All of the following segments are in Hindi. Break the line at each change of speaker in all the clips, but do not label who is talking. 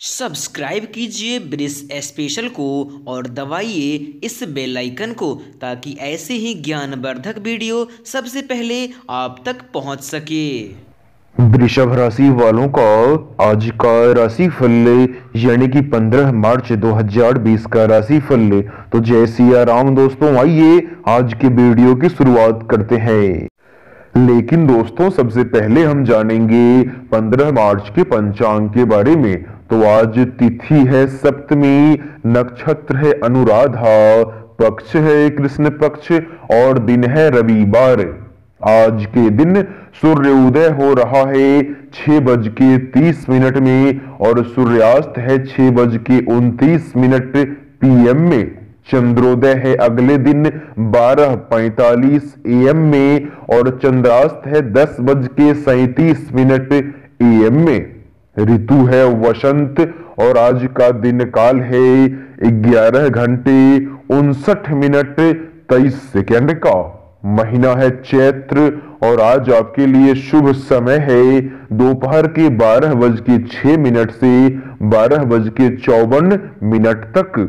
सब्सक्राइब कीजिए ब्रिस स्पेशल को और दबाइए इस बेल आइकन को ताकि ऐसे ही ज्ञानवर्धक वीडियो सबसे पहले आप तक पहुँच सके।
वृषभ राशि वालों का आज का राशि फल यानी कि 15 मार्च 2020 का राशि फल तो जय सिया राम दोस्तों, आइए आज के वीडियो की शुरुआत करते हैं। लेकिन दोस्तों, सबसे पहले हम जानेंगे 15 मार्च के पंचांग के बारे में। तो आज तिथि है सप्तमी, नक्षत्र है अनुराधा, पक्ष है कृष्ण पक्ष और दिन है रविवार। आज के दिन सूर्य उदय हो रहा है छह बज के तीस मिनट में और सूर्यास्त है छह बज के उनतीस मिनट पीएम में। चंद्रोदय है अगले दिन बारह पैतालीस एम में और चंद्रास्त है दस बज के सैतीस मिनट एम में। ऋतु है वसंत और आज का दिन काल है ग्यारह घंटे उनसठ मिनट तेईस सेकेंड का। महीना है चैत्र और आज आपके लिए शुभ समय है। दोपहर के बारह बज के छह मिनट से बारह बज के चौवन मिनट तक।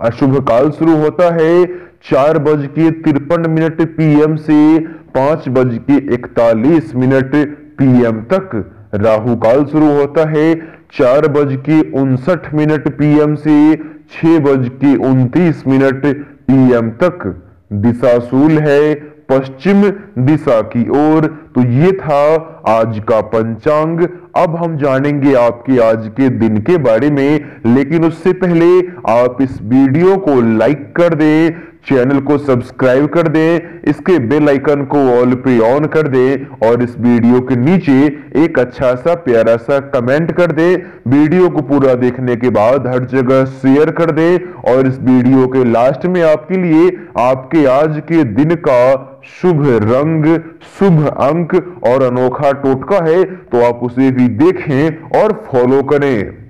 अशुभ काल शुरू होता है चार बज के तिरपन मिनट पीएम से पाँच बज के इकतालीस मिनट पीएम तक। राहु काल शुरू होता है, चार बज के उनसठ मिनट पीएम से छह बज के उनतीस मिनट पीएम तक दिशा सूल है, पश्चिम दिशा की ओर तो ये था आज का पंचांग। अब हम जानेंगे आपके आज के दिन के बारे में, लेकिन उससे पहले आप इस वीडियो को लाइक कर दें, चैनल को सब्सक्राइब कर दें, इसके बेल आइकन को ऑल पे ऑन कर दें, और इस वीडियो के नीचे एक अच्छा सा प्यारा सा कमेंट कर दें। वीडियो को पूरा देखने के बाद हर जगह शेयर कर दें, और इस वीडियो के लास्ट में आपके लिए आपके आज के दिन का शुभ रंग शुभ अंक और अनोखा टोटका है तो आप उसे भी देखें और फॉलो करें।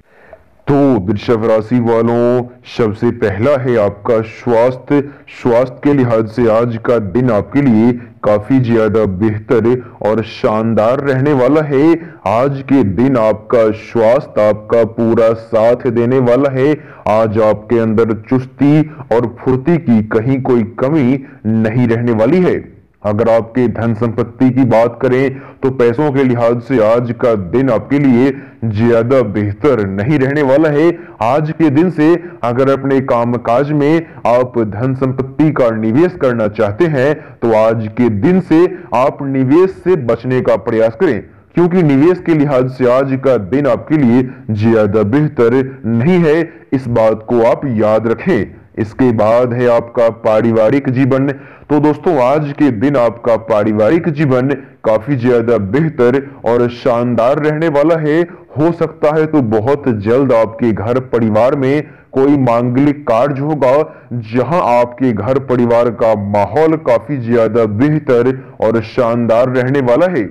तो वृषभ राशि वालों, सबसे पहला है आपका स्वास्थ्य। स्वास्थ्य के लिहाज से आज का दिन आपके लिए काफ़ी ज़्यादा बेहतर और शानदार रहने वाला है। आज के दिन आपका स्वास्थ्य आपका पूरा साथ देने वाला है। आज आपके अंदर चुस्ती और फुर्ती की कहीं कोई कमी नहीं रहने वाली है। अगर आपके धन संपत्ति की बात करें तो पैसों के लिहाज से आज का दिन आपके लिए ज़्यादा बेहतर नहीं रहने वाला है। आज के दिन से अगर अपने कामकाज में आप धन संपत्ति का निवेश करना चाहते हैं तो आज के दिन से आप निवेश से बचने का प्रयास करें, क्योंकि निवेश के लिहाज से आज का दिन आपके लिए ज़्यादा बेहतर नहीं है। इस बात को आप याद रखें। इसके बाद है आपका पारिवारिक जीवन। तो दोस्तों, आज के दिन आपका पारिवारिक जीवन काफ़ी ज़्यादा बेहतर और शानदार रहने वाला है। हो सकता है तो बहुत जल्द आपके घर परिवार में कोई मांगलिक कार्य होगा, जहाँ आपके घर परिवार का माहौल काफ़ी ज़्यादा बेहतर और शानदार रहने वाला है।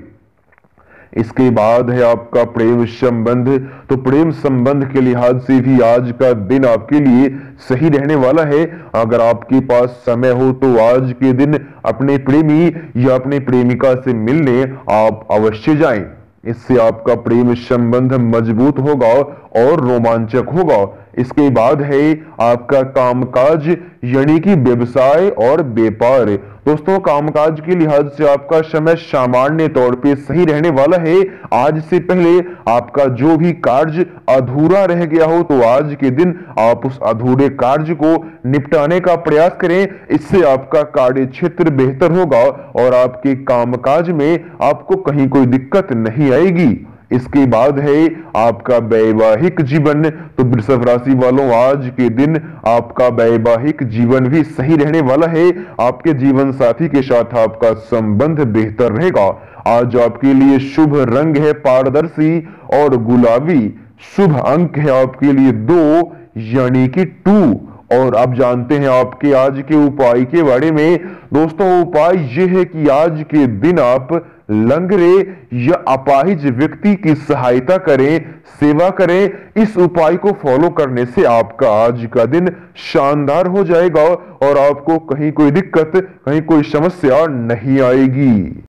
इसके बाद है आपका प्रेम संबंध। तो प्रेम संबंध के लिहाज से भी आज का दिन आपके लिए सही रहने वाला है। अगर आपके पास समय हो तो आज के दिन अपने प्रेमी या अपने प्रेमिका से मिलने आप अवश्य जाएँ। इससे आपका प्रेम संबंध मज़बूत होगा और रोमांचक होगा। इसके बाद है आपका कामकाज, यानी कि व्यवसाय और व्यापार। दोस्तों, कामकाज के लिहाज से आपका समय सामान्य तौर पे सही रहने वाला है। आज से पहले आपका जो भी कार्य अधूरा रह गया हो तो आज के दिन आप उस अधूरे कार्य को निपटाने का प्रयास करें। इससे आपका कार्य क्षेत्र बेहतर होगा और आपके कामकाज में आपको कहीं कोई दिक्कत नहीं आएगी। इसके बाद है आपका वैवाहिक जीवन। तो वृषभ राशि वालों, आज के दिन आपका वैवाहिक जीवन भी सही रहने वाला है। आपके जीवन साथी के साथ आपका संबंध बेहतर रहेगा। आज आपके लिए शुभ रंग है पारदर्शी और गुलाबी। शुभ अंक है आपके लिए दो, यानी कि टू। और आप जानते हैं आपके आज के उपाय के बारे में। दोस्तों, उपाय यह है कि आज के दिन आप लंगरे या अपाहिज व्यक्ति की सहायता करें, सेवा करें, इस उपाय को फॉलो करने से आपका आज का दिन शानदार हो जाएगा और आपको कहीं कोई दिक्कत, कहीं कोई समस्या नहीं आएगी।